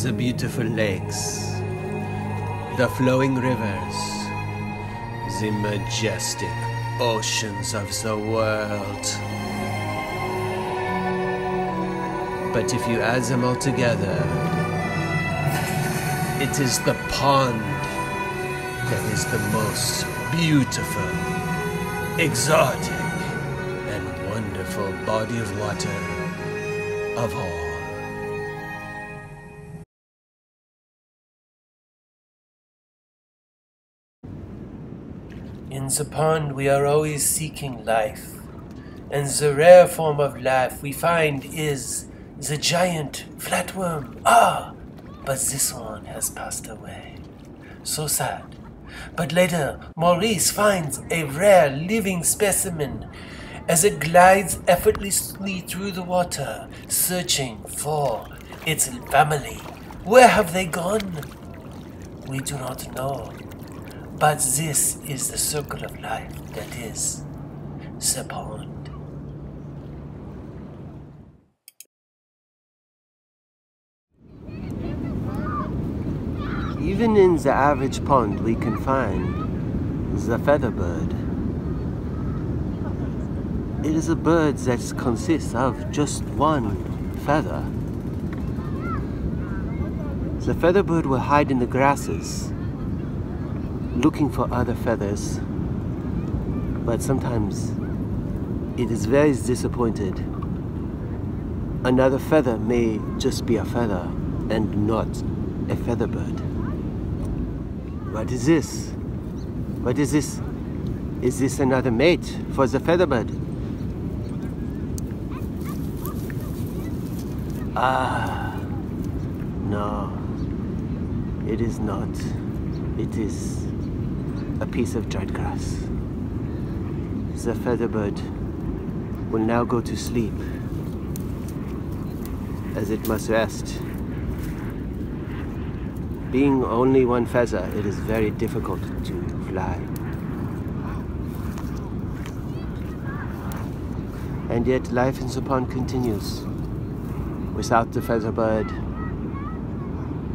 the beautiful lakes, the flowing rivers, the majestic oceans of the world. But if you add them all together, it is the pond that is the most beautiful, exotic, and wonderful body of water of all. The pond, we are always seeking life, and the rare form of life we find is the giant flatworm. Ah, but this one has passed away. So sad. But later, Maurice finds a rare living specimen as it glides effortlessly through the water, searching for its family. Where have they gone? We do not know. But this is the circle of life that is the pond. Even in the average pond, we can find the featherbird. It is a bird that consists of just one feather. The featherbird will hide in the grasses, looking for other feathers, but sometimes it is very disappointed. Another feather may just be a feather and not a featherbird. What is this? What is this? Is this another mate for the featherbird? Ah, no, it is not. It is a piece of dried grass. The featherbird will now go to sleep as it must rest. Being only one feather, it is very difficult to fly. And yet life in pond continues without the featherbird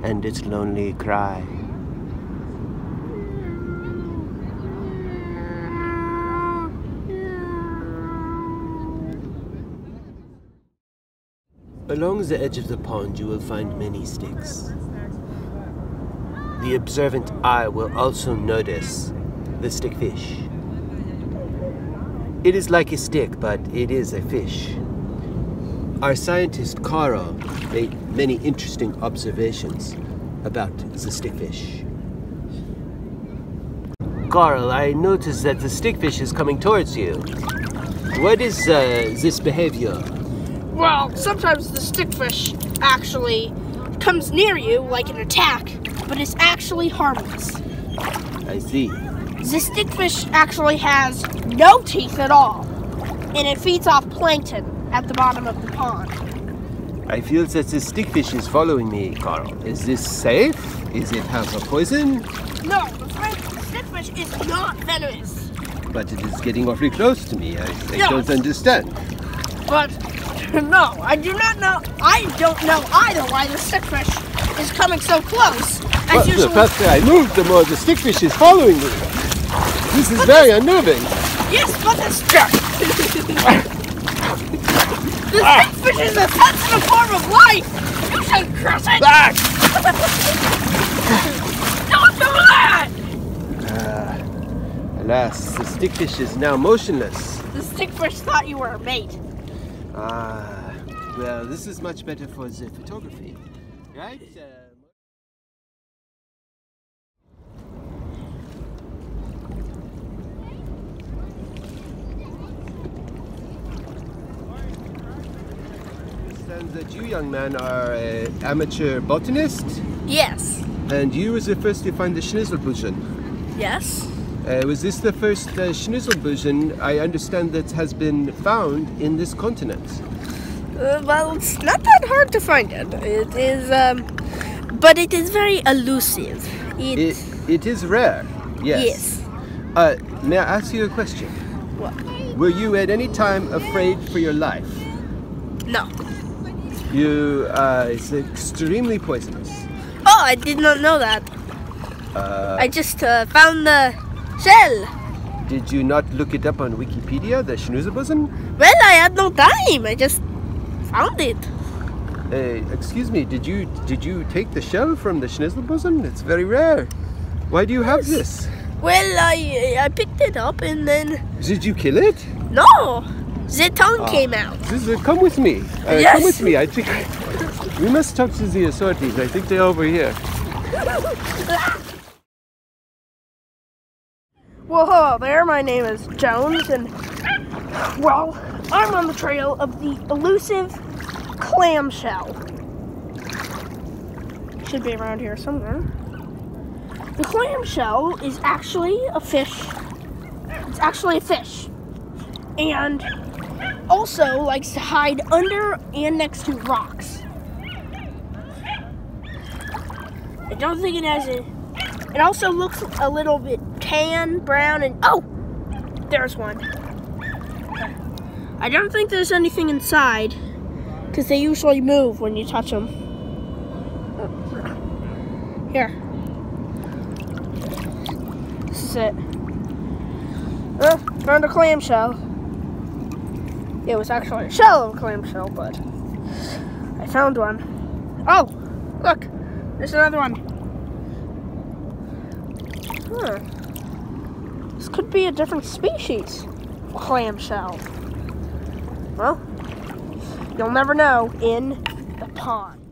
and its lonely cry. Along the edge of the pond, you will find many sticks. The observant eye will also notice the stickfish. It is like a stick, but it is a fish. Our scientist Carl made many interesting observations about the stickfish. Carl, I noticed that the stickfish is coming towards you. What is uh, this behavior? Well, sometimes the stickfish actually comes near you like an attack, but it's actually harmless. I see. The stickfish actually has no teeth at all, and it feeds off plankton at the bottom of the pond. I feel that the stickfish is following me, Carl. Is this safe? Is it have a poison? No, the stickfish is not venomous, But it is getting awfully close to me. I, I No. don't understand. but no, I do not know. I don't know either why the stickfish is coming so close. As Well, the faster I move, the more the stickfish is following me. This is very unnerving. yes, but the stick. The ah. stickfish is a sensitive form of life. You should crush it. Back! Ah. Don't do that. Ah. Alas, the stickfish is now motionless. The stickfish thought you were a mate. Ah, well, this is much better for the photography, right? Uh, that you, young man, are an amateur botanist, Yes. and you was the first to find the Schnitzelbuschen. Yes. Uh, was this the first uh, Schnitzelbuschen I understand that has been found in this continent? Uh, well, it's not that hard to find it. It is, um, but it is very elusive. It, It, it is rare, yes. Yes. Uh, may I ask you a question? What? Were you at any time afraid for your life? No. You You, uh, it's extremely poisonous. Oh, I did not know that. Uh, I just uh, found the shell. did you not look it up on Wikipedia, the Schnoozlebusen? Well, I had no time. I just found it. Uh, excuse me, did you did you take the shell from the Schnizzlebusen? It's very rare. Why do you have this? Well, I I picked it up and then Did you kill it? no, the tongue Ah. came out. Come with me. Uh, Yes. Come with me. I think we must talk to the authorities. I think they're over here. Well, hello there. My name is Jones, and well, I'm on the trail of the elusive clamshell. Should be around here somewhere. The clamshell is actually a fish. It's actually a fish, and also likes to hide under and next to rocks. I don't think it has a it also looks a little bit tan, brown, and oh, there's one. I don't think there's anything inside because they usually move when you touch them. Here. This is it. Oh, found a clamshell. It was actually a shell of a clamshell, but I found one. Oh, look, there's another one. Huh. This could be a different species clamshell. Well, you'll never know in. The pond.